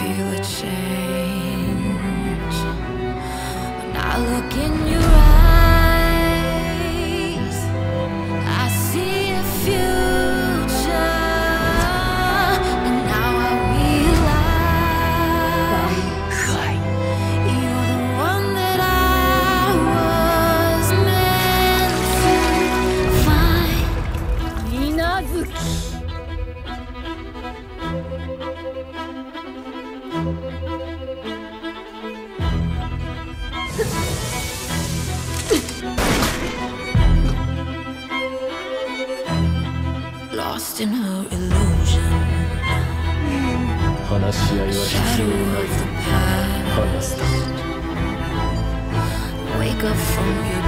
feel a change. When I look in Lost in her illusion. 話し合いは必要 Shadow ない of the past. 話す Wake up from your